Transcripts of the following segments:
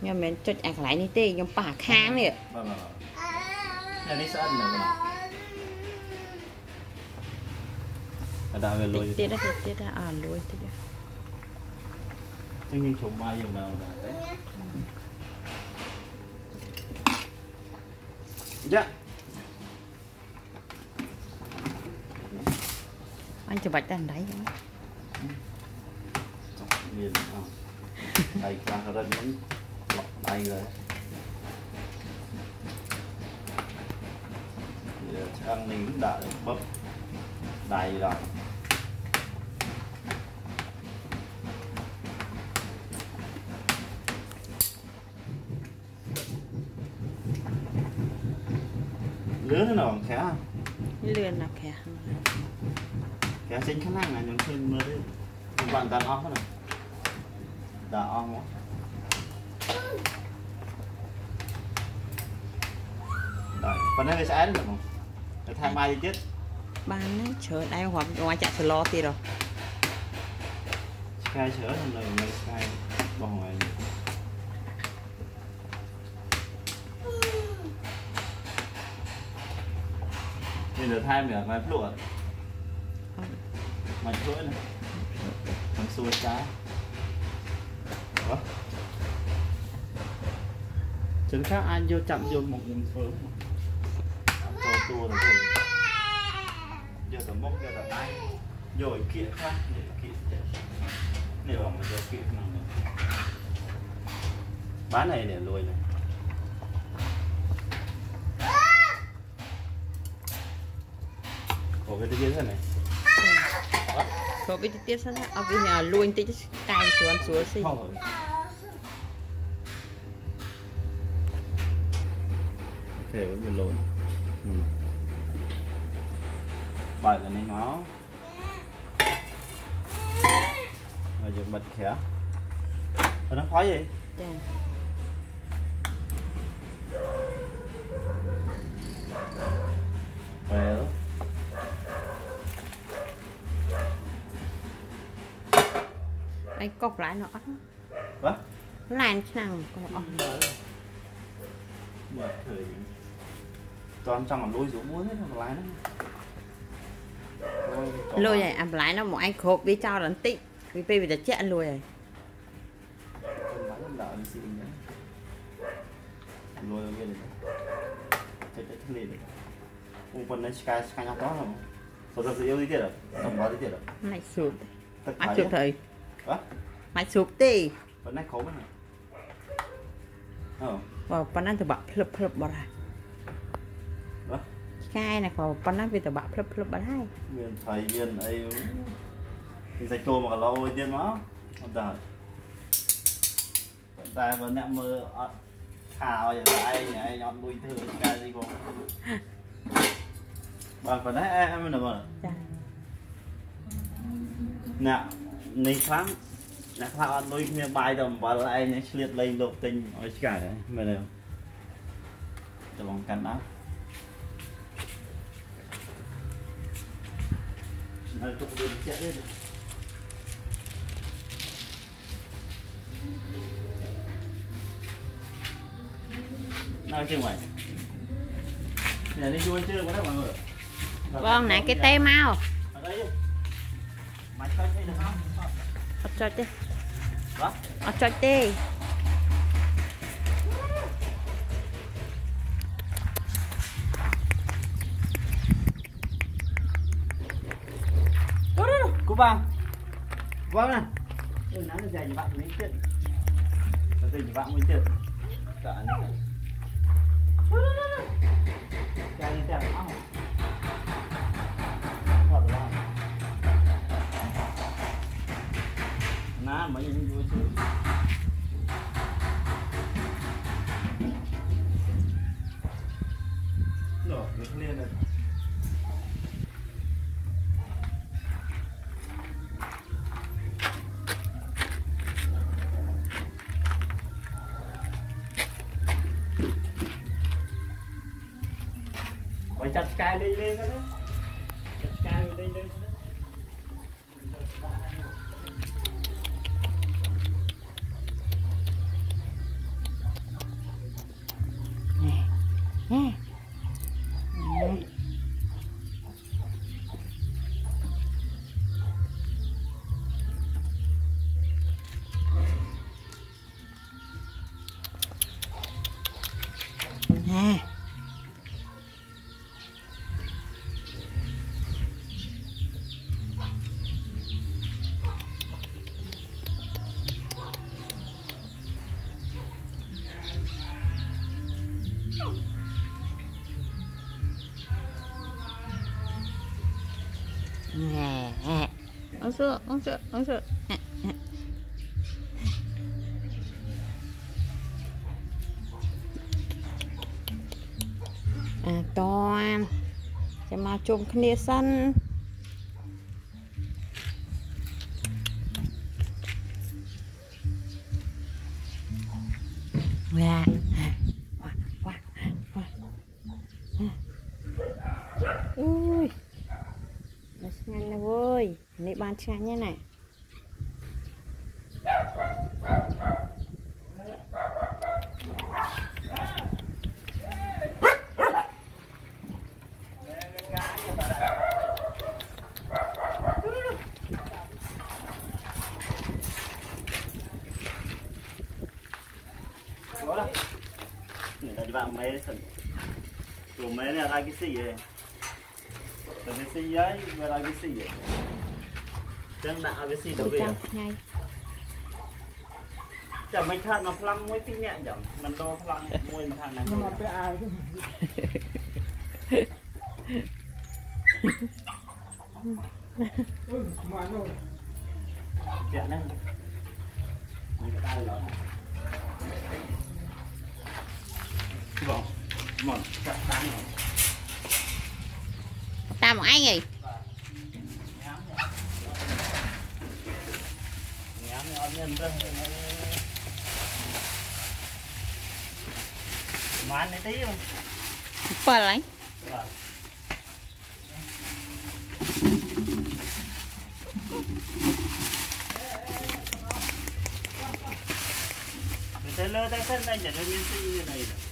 ខ្ញុំមិនមែនចុចអាកន្លែងនេះទេខ្ញុំប៉ះខាងនេះបាទបាទនេះនេះស្អាតណាស់បាទអត់ដាក់វាលុយទៀតទៀតទៀតអត់លួយតិចចឹងយើងជ្រុំបាយយើងដល់ដែរទេយ៉ាអញច្បាច់តែដៃហ្នឹងមានអស់ដៃខ្លះរឹងហ្នឹង tay rồi. Thì ăn miếng đã bắp đầy rồi lứa thế nào còn khá không? lươn là khá khá chính khả năng này những khi mới. Bạn đàn ong đó nè đàn ong đó បានតាន់អស់ហ្នឹងដាក់អស់មកដាក់ប៉ុណ្ណឹងវាស្អាតទេបងតែថែមបាយទៀត បានណាច្រើនដែររាប់មកចាក់សឡទៀតហ៎ ឆ្កែច្រើននៅនៅឆ្កែបងហើយនេះនៅថែមវាមកភ្លក់អត់មកភ្លក់ណាមិនសួរចាអត់ចឹងថាអាចយកចាប់យកមកខ្ញុំធ្វើចូលតួទៅទេយកតែមុខយក ตัว là gì giờ tớ móc giờ tao ai rồi kia khác để kia để bằng giờ kia này bán này để lùi này. Có cái tiết thế này. Có cái tiếp thế này. Ở bên nhà lùi tí cài xuống xuống xin để vẫn lùi. Ừ balance mau rồi dùng bịch kìa rồi nó khói gì dạ. well. Cột lại nó quá lan năng còn mệt thời toàn trong là đôi rượu muối hết còn lại nữa. លុយហើយអាបន្លែនោះមកឯងគ្របវាចោលបន្តិចពីពេលវាត្រជាក់លុយហើយលុយវាចិត្តចិត្តធ្លាយអូប៉ុណ្ណេះឆ្កែឆ្កាញ់អត់ដល់សូត្រស៊ីយូរទៀតសម្បត្តិទៀតមិនស៊ូបទឹកអាចជប់ទៅហ៎មិនស៊ូបទេប៉ុណ្ណេះគ្រប់ហ្នឹងអូបើប៉ុណ្ណឹងទៅបាក់ភ្លឹបភ្លឹបបាត់ហើយ ឆ្កែណាក៏ប៉ុណ្ណាវាតបាក់ភ្លឹបភ្លឹបបាត់ហើយមានថៃមានអីពីសាច់គោ1គីឡូទៀតមកអត់ដែរតែបើអ្នកមើលអត់ខាឲ្យឯងឯងអត់លួយធ្វើឆ្កែអីបងបាទប៉ុណ្ណេះអែមិនបងចាអ្នកនេះខ្លាំងអ្នកខ្លះអត់លុយគ្នាបាយទៅអំបិលឯងឆ្លៀតលេងលោកទិញឲ្យឆ្កែហ្នឹងមែនទេតបងកាន់ដល់ Ờ, Nào chưa ngoài. Nhà này chưa chưa có đấy mọi người. Vâng, nãy cái tê mau. Ở đây. Cho tê. Ở cho tê. Vàng Vâng này Ừ, nói là cho bạn mấy chuyện. Là cho bạn mấy chuyện. Cả này. Chà lên chà áo Thật là. Ná mấy người vui chứ ចាប់ឆ្កែលេងលេងហ្នឹងចាប់ឆ្កែលេងលេង 色，红色，红色。អាតនចាំមកជុំគ្នាសិនវ៉ា ញ់ណាស់វើយនេះបានឆ្ងាញ់ណាស់ណា Có đó. Người ta đi vào mấy sân. Của mấy này ra cái gì vậy? ទៅវាស៊ីហើយវាឲ្យវាស៊ីអញ្ចឹងដាក់ឲ្យវាស៊ីទៅវាចាំថ្ងៃចាំមិនថាមកផ្លាំងមួយពីរនាក់អញ្ចឹងមិនដោផ្លាំងមួយមិនថាណាខ្ញុំអត់ទៅអាយអូមកនោះចាក់ហ្នឹងមិនក្តៅឡើយបងមក một ai nhỉ mà ăn tí không? Phải lấy. Mình sẽ lơ tay thân đây để nó nguyên sinh như.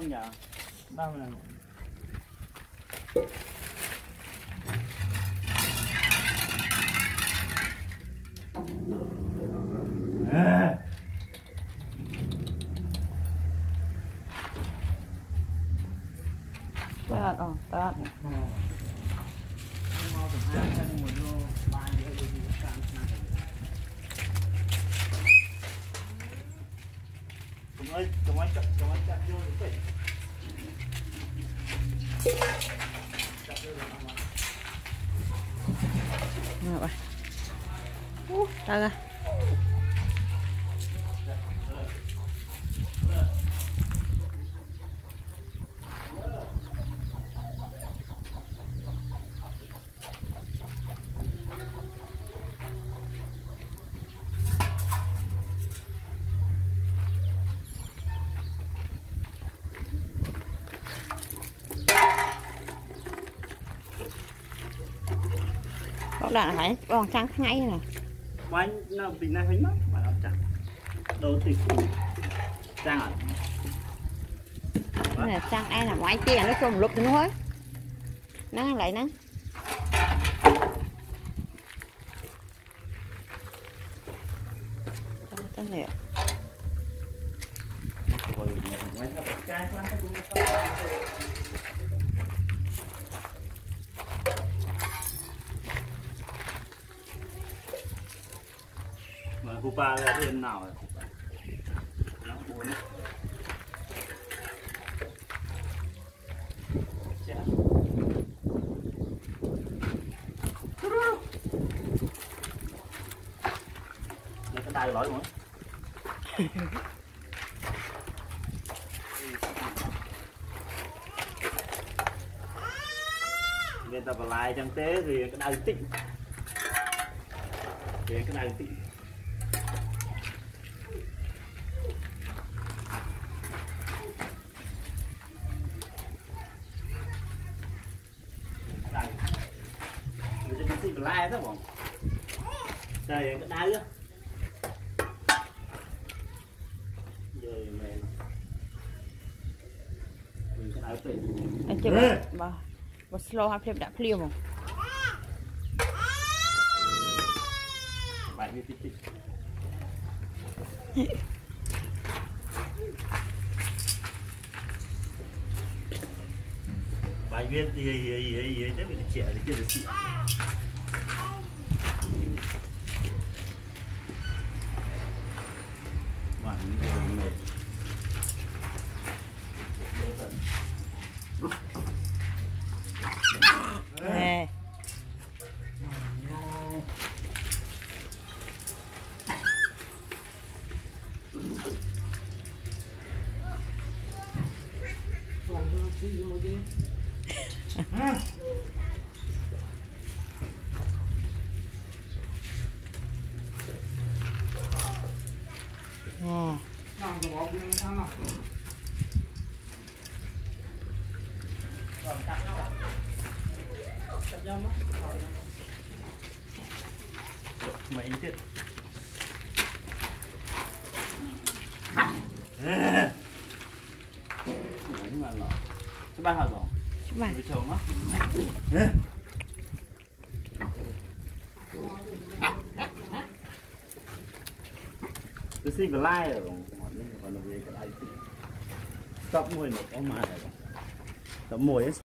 không nhỉ? 30 lần. À. Tớ hạt không? Tao ra đó là phải còn trắng ngay này បងចាំងថ្ងៃណា Quanh nó bị này hình lắm mà nó chặt. Đâu thì cũng chang ạ. នេះចាំងឯណាវាយទីអានោះចូលលុបទៅនោះហើយហ្នឹងឡើយហ្នឹងទៅនេះ Rồi quanh nó bị chai lắm cũng không. Mà cô Cupa là thêm nào rồi? Nó buồn. Lấy cái tay lỗi nữa. Nên ta lại chẳng tế thì cái này tịnh thì cái này tịnh bông trời cái đá nữa rồi mẹ mình cái đá phải anh chị bà bà slow hai phim đã phim không bài viết tít tít bài viên thì thì thì thế mình trẻ thì kia là chị xịn. Bạn này này. ណែ mấy tiền đúng là lọ thứ ba hả lọ thứ ba bị trồng á tôi xin cái like rồi. Còn. Tập mùi nó có mà rồi. Tập mùi ấy.